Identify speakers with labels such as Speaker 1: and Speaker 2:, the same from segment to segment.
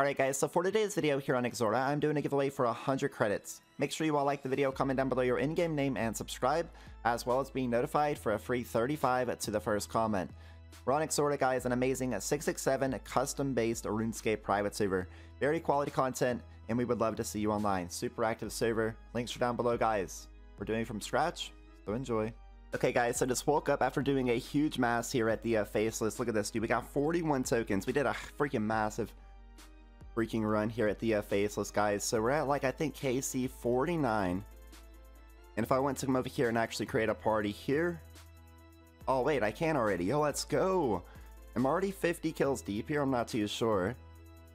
Speaker 1: Alright guys, so for today's video here on Exora, I'm doing a giveaway for 100 credits. Make sure you all like the video, comment down below your in-game name, and subscribe, as well as being notified for a free 35 to the first comment. We're on Exora guys, an amazing 667 custom-based RuneScape private server. Very quality content, and we would love to see you online. Super active server, links are down below guys. We're doing from scratch, so enjoy. Okay guys, so just woke up after doing a huge mass here at the uh, Faceless. Look at this dude, we got 41 tokens. We did a freaking massive freaking run here at the uh, Faceless, guys. So we're at, like, I think KC 49. And if I went to come over here and actually create a party here... Oh, wait, I can already. Yo, let's go! I'm already 50 kills deep here, I'm not too sure.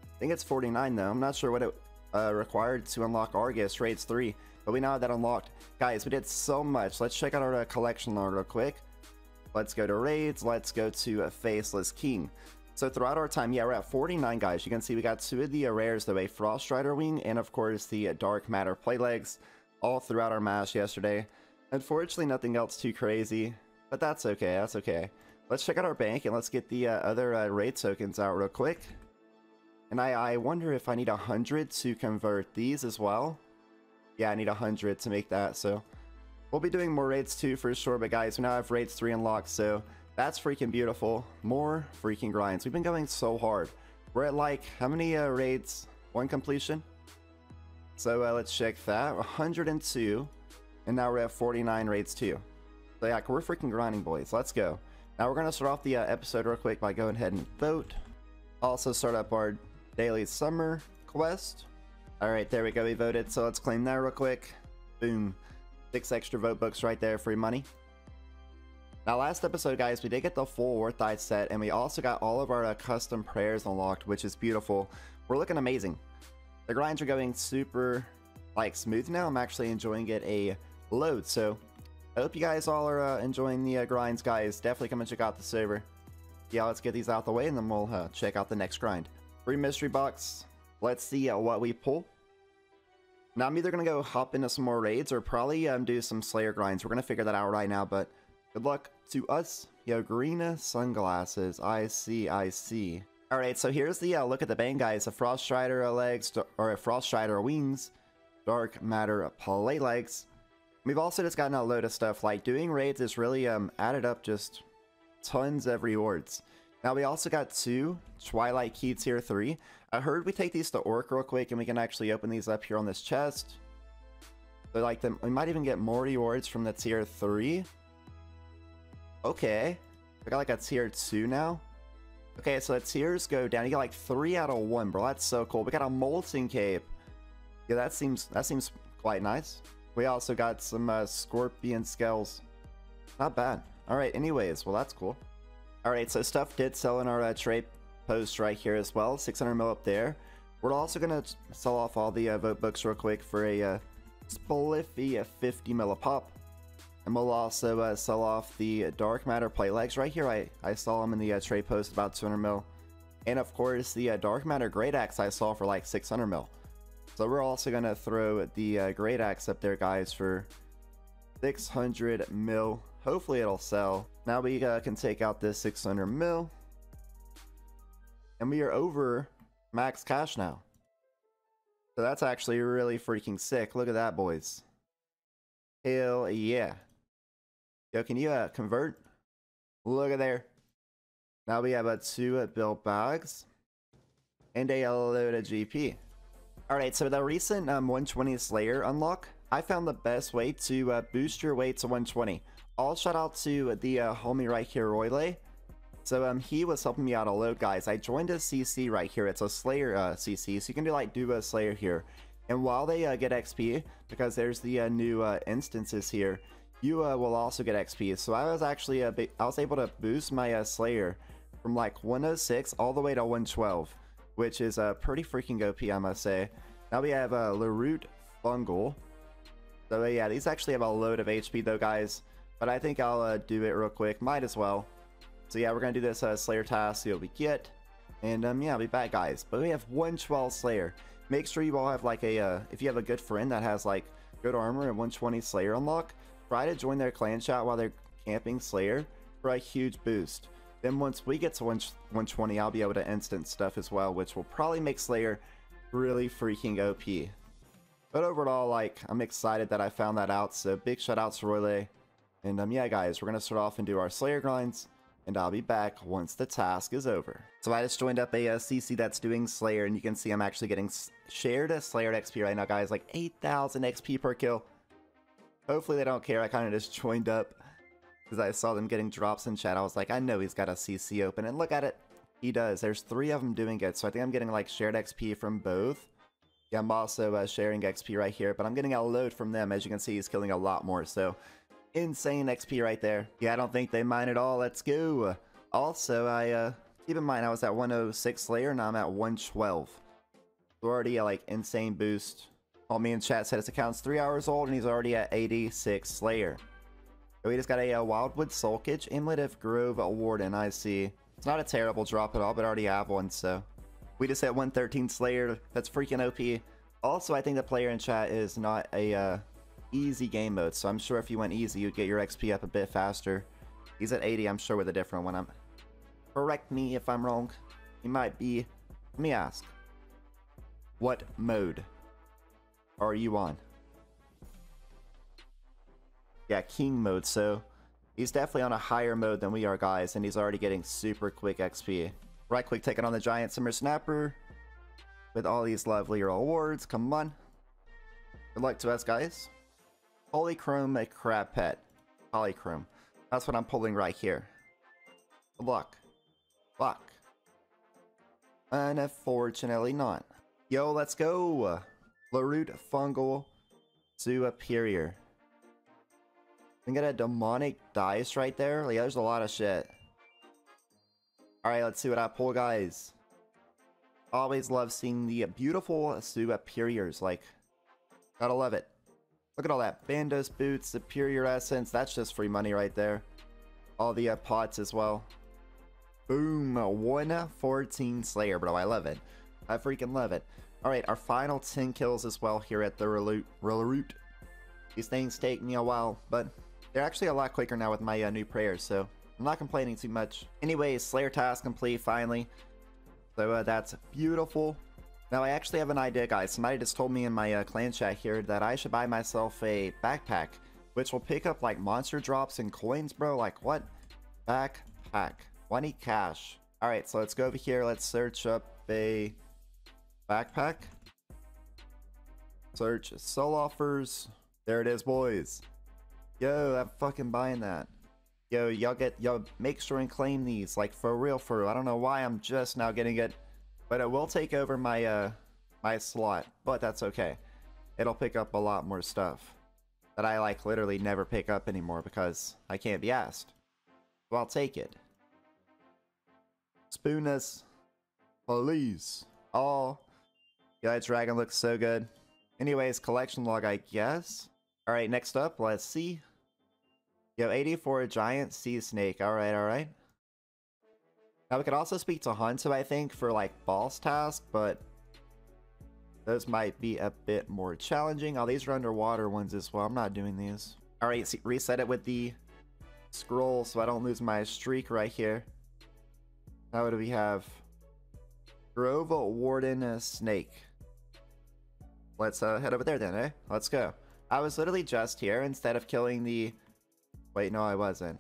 Speaker 1: I think it's 49, though. I'm not sure what it uh, required to unlock Argus Raids 3, but we now have that unlocked. Guys, we did so much. Let's check out our uh, collection log real quick. Let's go to Raids. Let's go to uh, Faceless King. So throughout our time, yeah, we're at 49 guys. You can see we got two of the rares, though, a Frost Rider Wing and, of course, the Dark Matter Plate Legs, all throughout our match yesterday. Unfortunately, nothing else too crazy, but that's okay, that's okay. Let's check out our bank and let's get the uh, other uh, raid tokens out real quick. And I, I wonder if I need 100 to convert these as well. Yeah, I need 100 to make that, so... We'll be doing more raids too for sure, but guys, we now have raids 3 unlocked, so that's freaking beautiful. More freaking grinds. We've been going so hard. We're at like, how many uh, raids? One completion? So uh, let's check that. 102. And now we're at 49 raids too. So yeah, we're freaking grinding, boys. Let's go. Now we're going to start off the uh, episode real quick by going ahead and vote. Also start up our daily summer quest. Alright, there we go. We voted. So let's claim that real quick. Boom. Six extra vote books right there. Free money. Now last episode guys, we did get the full Worth Eye set and we also got all of our uh, custom prayers unlocked, which is beautiful. We're looking amazing. The grinds are going super like smooth now. I'm actually enjoying it a load. So I hope you guys all are uh, enjoying the uh, grinds guys. Definitely come and check out the server. Yeah, let's get these out the way and then we'll uh, check out the next grind. Free mystery box. Let's see uh, what we pull. Now I'm either going to go hop into some more raids or probably um, do some Slayer grinds. We're going to figure that out right now, but Good luck to us. Yo, green sunglasses. I see, I see. Alright, so here's the uh, look at the bang, guys. A Frost Strider legs, or a Frost Strider wings, Dark Matter plate legs. We've also just gotten a load of stuff, like doing raids is really um added up just tons of rewards. Now we also got two Twilight Key Tier 3. I heard we take these to Orc real quick and we can actually open these up here on this chest. So like them, we might even get more rewards from the Tier 3. Okay. I got like a tier 2 now. Okay, so the tiers go down. You get like 3 out of 1, bro. That's so cool. We got a Molten Cape. Yeah, that seems that seems quite nice. We also got some uh, Scorpion Scales. Not bad. Alright, anyways. Well, that's cool. Alright, so stuff did sell in our uh, trade post right here as well. 600 mil up there. We're also going to sell off all the uh, vote books real quick for a uh, spliffy 50 mil a pop. And we'll also uh, sell off the Dark Matter plate legs right here. I, I saw them in the uh, trade post about 200 mil. And of course, the uh, Dark Matter Great Axe I saw for like 600 mil. So we're also going to throw the uh, Great Axe up there, guys, for 600 mil. Hopefully it'll sell. Now we uh, can take out this 600 mil. And we are over max cash now. So that's actually really freaking sick. Look at that, boys. Hell yeah. Yo, can you uh, convert? Look at there. Now we have a two built bags and a load of GP. Alright, so the recent um, 120 Slayer unlock, I found the best way to uh, boost your way to 120. All shout out to the uh, homie right here, Royle. So um, he was helping me out a load, guys. I joined a CC right here. It's a Slayer uh, CC, so you can do like do a Slayer here. And while they uh, get XP, because there's the uh, new uh, instances here, you uh, will also get XP. So I was actually a bit, I was able to boost my uh, Slayer from like 106 all the way to 112, which is uh, pretty freaking OP, I must say. Now we have uh, Larute Fungal. So uh, yeah, these actually have a load of HP though, guys. But I think I'll uh, do it real quick. Might as well. So yeah, we're gonna do this uh, Slayer task, see what we get. And um, yeah, I'll be back, guys. But we have 112 Slayer. Make sure you all have like a, uh, if you have a good friend that has like good armor and 120 Slayer unlock, try to join their clan chat while they're camping Slayer for a huge boost. Then once we get to 120, I'll be able to instant stuff as well, which will probably make Slayer really freaking OP. But overall, like, I'm excited that I found that out, so big shout out to Royle. And um, yeah, guys, we're going to start off and do our Slayer grinds, and I'll be back once the task is over. So I just joined up a, a CC that's doing Slayer, and you can see I'm actually getting shared a Slayer XP right now, guys, like 8,000 XP per kill. Hopefully they don't care, I kind of just joined up because I saw them getting drops in chat. I was like, I know he's got a CC open, and look at it. He does. There's three of them doing it, so I think I'm getting like shared XP from both. Yeah, I'm also uh, sharing XP right here, but I'm getting a load from them. As you can see, he's killing a lot more, so insane XP right there. Yeah, I don't think they mind at all. Let's go. Also, I uh, keep in mind I was at 106 Slayer, now I'm at 112. We're already at like insane boost. All me and chat said his account's three hours old, and he's already at 86 Slayer. We just got a, a uh, Wildwood Soulcage, Inlet of Grove Warden, I see. It's not a terrible drop at all, but I already have one, so we just hit 113 Slayer. That's freaking OP. Also, I think the player in chat is not a uh, easy game mode, so I'm sure if you went easy, you'd get your XP up a bit faster. He's at 80, I'm sure with a different one. I'm Correct me if I'm wrong. He might be. Let me ask. What mode are you on? Yeah, King mode, so he's definitely on a higher mode than we are, guys, and he's already getting super quick XP. Right click taking on the giant summer Snapper with all these lovely rewards. Come on. Good luck to us, guys. Polychrome a crab pet. Polychrome. That's what I'm pulling right here. Good luck. Luck. Unfortunately not. Yo, let's go. Larute Fungal Superior. We got a demonic dice right there. Like, there's a lot of shit. Alright, let's see what I pull, guys. Always love seeing the beautiful superiors. Like, gotta love it. Look at all that. Bandos boots, superior essence. That's just free money right there. All the uh, pots as well. Boom. 114 Slayer, bro. I love it. I freaking love it. Alright, our final 10 kills as well here at the Reloot. These things take me a while, but they're actually a lot quicker now with my uh, new prayers, so I'm not complaining too much. Anyways, Slayer task complete finally. So uh, that's beautiful. Now I actually have an idea, guys. Somebody just told me in my uh, clan chat here that I should buy myself a backpack, which will pick up like monster drops and coins, bro. Like what? Backpack. 20 cash. All right, so let's go over here. Let's search up a backpack. Search sell offers. There it is, boys. Yo, I'm fucking buying that. Yo, y'all get, y'all make sure and claim these, like for real, for real. I don't know why I'm just now getting it, but it will take over my, uh, my slot, but that's okay. It'll pick up a lot more stuff that I, like, literally never pick up anymore because I can't be asked. So I'll take it. Spoonus. Please. Oh. That dragon looks so good. Anyways, collection log, I guess. Alright, next up, let's see. Yo, 80 for a giant sea snake. Alright, alright. Now, we could also speak to Hanto, I think, for, like, boss task, but... Those might be a bit more challenging. Oh, these are underwater ones as well. I'm not doing these. Alright, reset it with the scroll so I don't lose my streak right here. Now what do we have? Grove Warden Snake. Let's uh, head over there then, eh? Let's go. I was literally just here instead of killing the... Wait, no, I wasn't.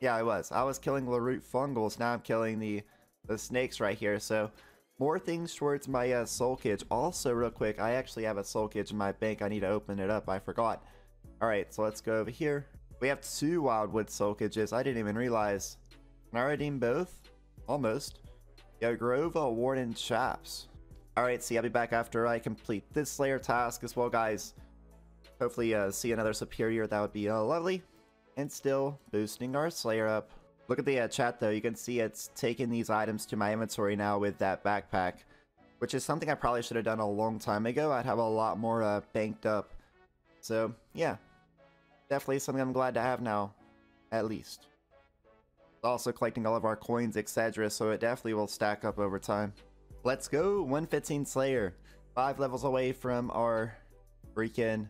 Speaker 1: Yeah, I was. I was killing Larute Fungals. Now I'm killing the, the snakes right here. So, more things towards my uh, Soulcage. Also, real quick, I actually have a soul cage in my bank. I need to open it up. I forgot. Alright, so let's go over here. We have two Wildwood soul cages. I didn't even realize. Can I redeem both? Almost. Yo, Grove Warden Chaps. Alright, see, I'll be back after I complete this Slayer task as well, guys hopefully uh, see another superior. That would be uh, lovely. And still boosting our Slayer up. Look at the uh, chat though. You can see it's taking these items to my inventory now with that backpack. Which is something I probably should have done a long time ago. I'd have a lot more uh, banked up. So, yeah. Definitely something I'm glad to have now. At least. Also collecting all of our coins, etc. So it definitely will stack up over time. Let's go! 115 Slayer. Five levels away from our freaking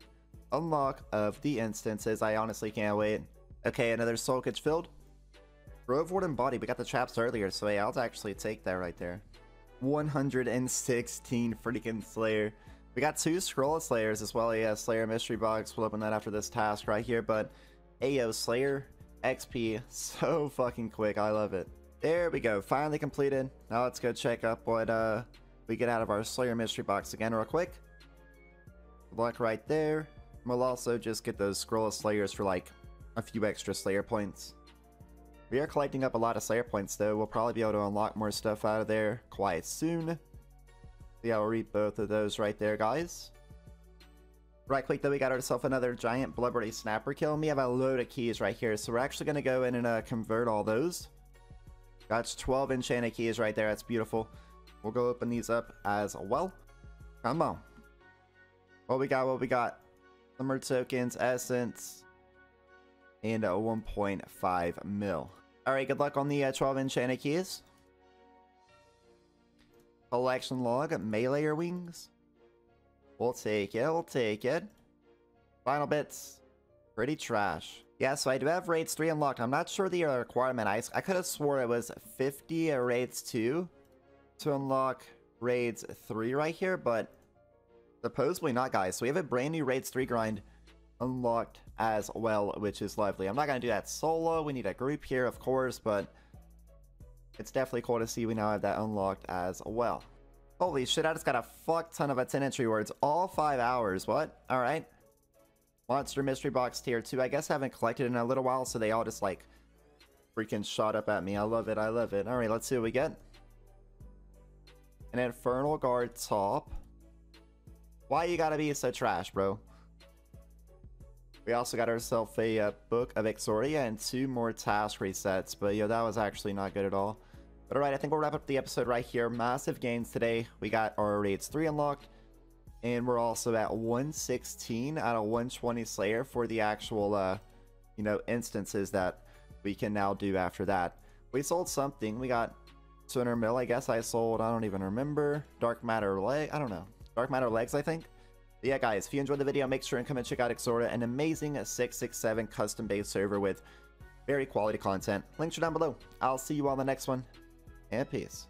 Speaker 1: unlock of the instances. I honestly can't wait. Okay, another soul filled. Grove Warden Body, we got the traps earlier, so I'll actually take that right there. 116 freaking Slayer. We got two Scroll of Slayers as well. Yeah, Slayer Mystery Box. We'll open that after this task right here. But Ayo Slayer XP so fucking quick. I love it. There we go. Finally completed. Now let's go check up what uh we get out of our Slayer Mystery Box again real quick. Luck right there. We'll also just get those Scroll of Slayers for like a few extra Slayer points. We are collecting up a lot of Slayer points though. We'll probably be able to unlock more stuff out of there quite soon. Yeah, we'll read both of those right there, guys. Right click though, we got ourselves another giant blubbery snapper kill. And we have a load of keys right here. So we're actually going to go in and uh, convert all those. Got 12 enchanted keys right there. That's beautiful. We'll go open these up as well. Come on. What we got, what we got. Summer tokens, essence, and a 1.5 mil. Alright, good luck on the uh, 12 enchanted keys. Collection log, Meleeer wings. We'll take it, we'll take it. Final bits. Pretty trash. Yeah, so I do have raids 3 unlocked. I'm not sure the requirement. I, I could have swore it was 50 raids 2 to unlock raids 3 right here, but supposedly not, guys. So we have a brand new raids 3 grind unlocked as well, which is lovely. I'm not going to do that solo. We need a group here, of course, but it's definitely cool to see we now have that unlocked as well. Holy shit, I just got a fuck ton of attendance rewards. All five hours. What? Alright. Monster Mystery Box Tier 2. I guess I haven't collected in a little while, so they all just, like, freaking shot up at me. I love it. I love it. Alright, let's see what we get. An Infernal Guard top. Why you gotta be so trash, bro? We also got ourselves a uh, Book of Exodia and two more task resets, but yeah, that was actually not good at all. But alright, I think we'll wrap up the episode right here. Massive gains today. We got our raids 3 unlocked, and we're also at 116 out of 120 Slayer for the actual, uh, you know, instances that we can now do after that. We sold something. We got 200 mil, I guess I sold. I don't even remember. Dark Matter leg. I don't know. Dark Matter legs, I think. But yeah, guys, if you enjoyed the video, make sure and come and check out Exora, an amazing 667 custom-based server with very quality content. Links are down below. I'll see you on the next one, peace.